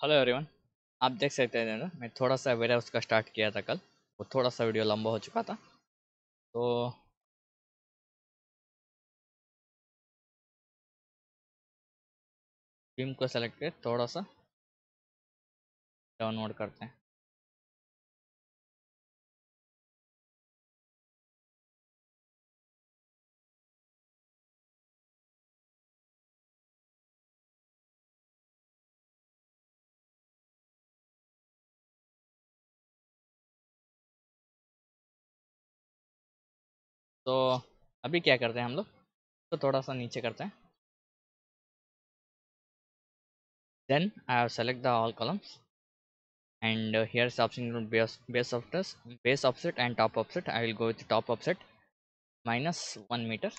Hello everyone आप देख सकते हैं ना, मैं थोड़ा सा वेरा उसका स्टार्ट किया था कल। वो थोड़ा सा वीडियो लंबा हो चुका था। तो टीम को सेलेक्ट कर थोड़ा सा डाउनलोड करते हैं। तो अभी क्या करते हैं हम लोग? तो थोड़ा सा नीचे करते हैं। Then I have select the all columns and here option base ऑफ्टस base offset and top offset I will go with top offset minus one meter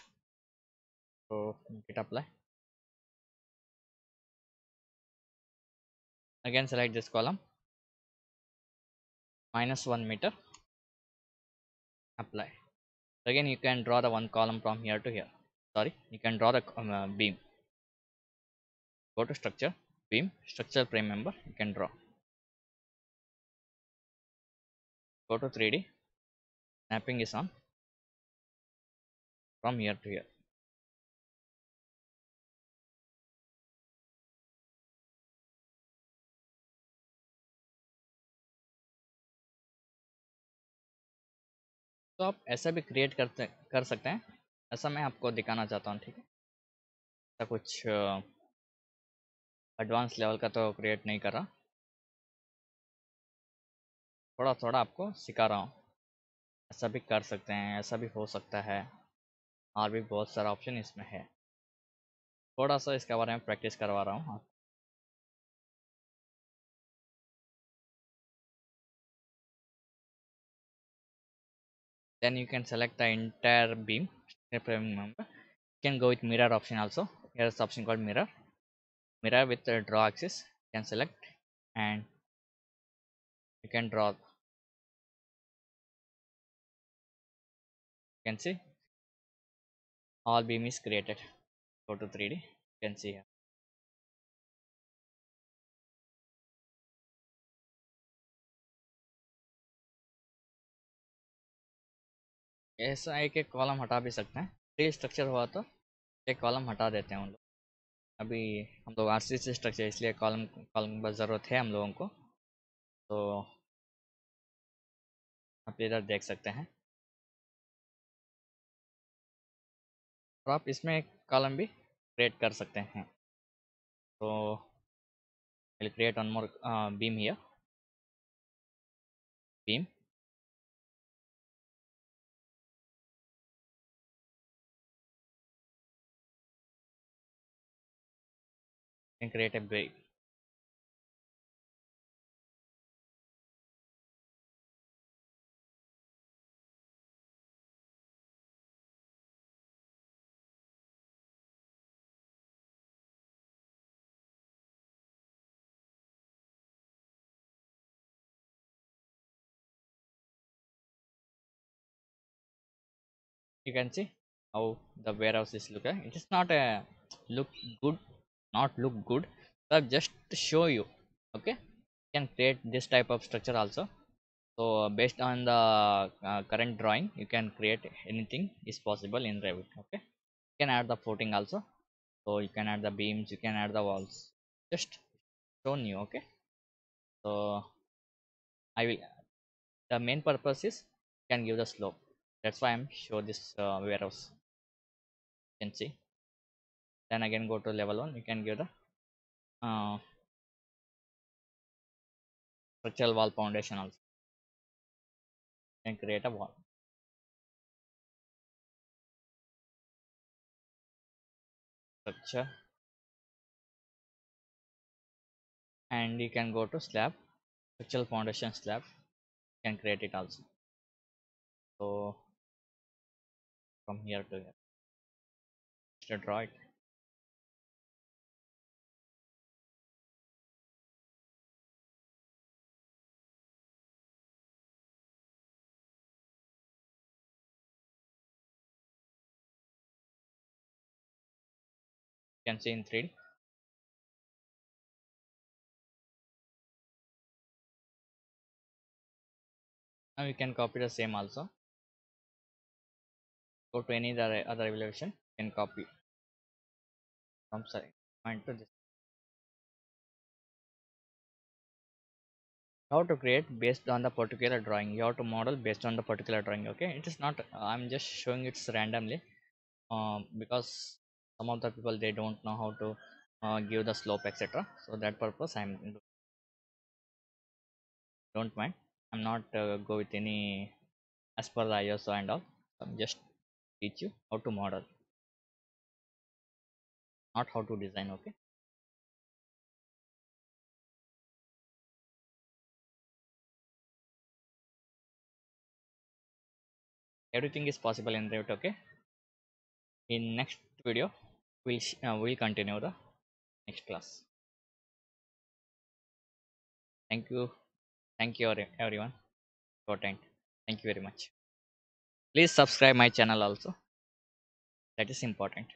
तो it apply again select this column minus one meter apply again you can draw the one column from here to here. Sorry you can draw the um, uh, beam. Go to structure beam structure frame member you can draw. Go to 3d snapping is on. From here to here तो आप ऐसा भी create करते, कर सकते हैं। ऐसा मैं आपको दिखाना चाहता हूँ, ठीक है? ऐसा कुछ एडवांस लेवल का तो क्रिएट नहीं कर रहा। थोड़ा थोड़ा आपको सिखा रहा हूँ। ऐसा भी कर सकते हैं, ऐसा भी हो सकता है। और भी बहुत सारा ऑप्शन इसमें है। थोड़ा सा इसके बारे में प्रैक्टिस करवा रहा हूँ। Then you can select the entire beam frame member you can go with mirror option also. Here's option called mirror. Mirror with the draw axis you can select and you can draw. You can see. All beam is created. Go to 3d you can see here ऐसा एक एक column हटा भी सकते हैं। Tree structure हुआ तो एक कॉलम हटा देते हैं उन लोग। अभी हम लोग आर सी स्ट्रक्चर इसलिए कॉलम कॉलम की ज़रूरत है हम लोगों को। तो आप इधर देख सकते हैं। और आप इसमें एक कॉलम भी क्रिएट कर सकते हैं। तो create one more beam here beam and create a break. You can see how the warehouse is looking eh? it is not a look good not look good. But just to show you okay? You can create this type of structure also. So based on the uh, current drawing you can create anything is possible in revit okay? You can add the footing also. So you can add the beams you can add the walls. Just shown you okay? So i will the main purpose is you can give the slope. That's why i'm show this uh, warehouse. You can see then again go to level 1 you can give the uh, structural wall foundation also. Can create a wall. Structure. And you can go to slab structural foundation slab you can create it also. So from here to here. Just draw it can see in 3D now we can copy the same also. Go to any other, other elevation can copy. I'm sorry point to this. How to create based on the particular drawing. You have to model based on the particular drawing okay? It is not i'm just showing it randomly um, because some of the people they don't know how to uh, give the slope etc so that purpose i'm don't mind. I'm not uh, go with any as per the iso and all. I'm just teach you how to model. Not how to design okay? Everything is possible in Revit okay? In next video we'll uh, we'll continue the next class. Thank you. Thank you everyone important thank you very much. Please subscribe my channel also. That is important